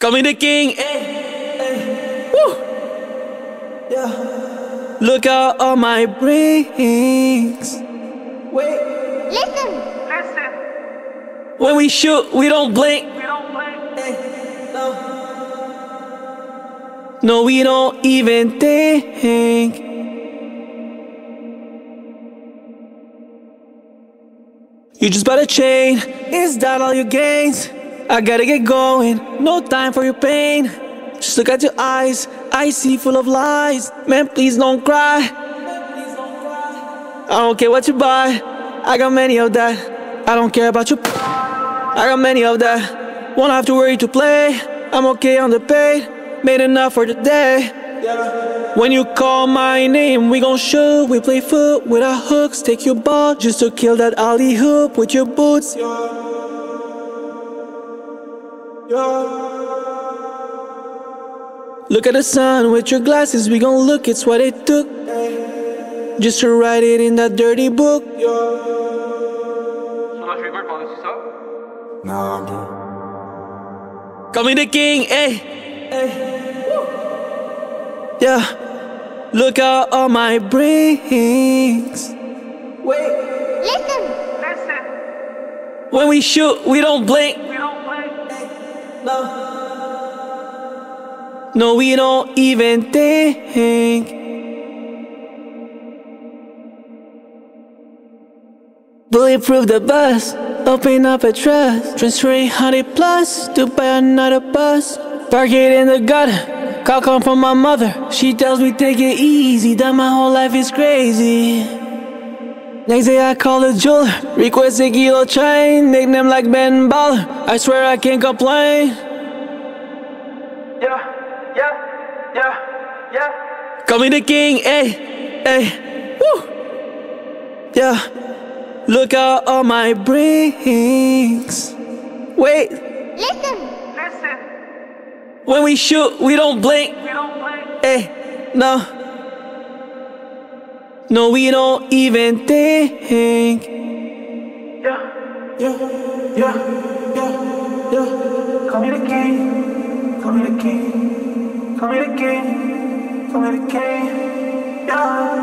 Call me the king, eh, eh, woo. Yeah. Look at all my rings. Wait. Listen. Listen, When we shoot, we don't blink. we don't blink. Eh, no. No, we don't even think. You just bought a chain. Is that all your gains? I gotta get going. No time for your pain. Just look at your eyes. I see full of lies. Man, please don't cry. I don't care what you buy. I got many of that. I don't care about your. I got many of that. Won't have to worry to play. I'm okay on the pay. Made enough for the day. When you call my name, we gon' shoot. We play foot with our hooks. Take your ball just to kill that alley hoop with your boots. Look at the sun with your glasses. We gon' look. It's what it took just to write it in that dirty book. Son, là, je rigole par-dessus. Nah, bro. Call me the king, eh? eh. Yeah. Look at all my rings. Wait. Listen. Listen, When we shoot, we don't blink. we don't blink. No. We don't even think. Bulletproof the bus, open up a trust. Transfer 800 plus to buy another bus. Park it in the gutter. Call come from my mother. She tells me take it easy, that my whole life is crazy. Next day I call the jeweler, request a kilo chain, nickname like Ben Baller. I swear I can't complain. Yeah, yeah, yeah, yeah. Call me the king, eh, eh, woo. Yeah, look out all my rings. Wait, Listen. Listen, when we shoot, we don't blink, we don't blink. eh, no. No, we don't even think. Yeah, yeah, yeah, yeah, yeah. Call me the king, call me the king, call me the king, call me the king. Yeah.